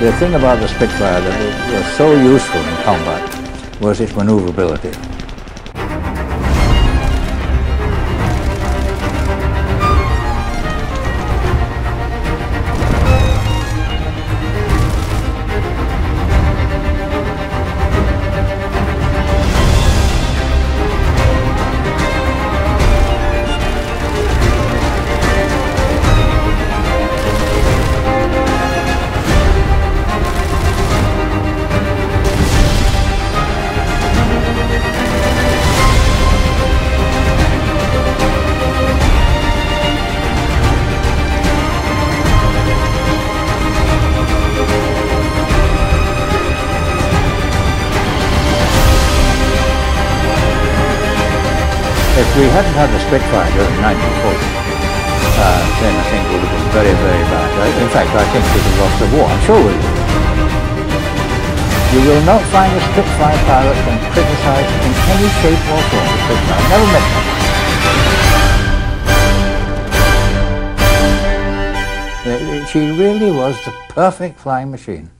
The thing about the Spitfire that was so useful in combat was its maneuverability. If we hadn't had the Spitfire during 1940, uh, then I think it would have been very, very bad. In fact, I think we'd have lost the war. I'm sure we would. You will not find a Spitfire pilot can criticize in any shape or form the Spitfire. I've never met one. Uh, She really was the perfect flying machine.